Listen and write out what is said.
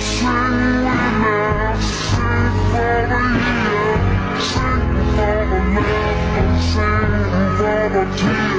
sing for the love. sing for the year, sing for the love, sing for the tears.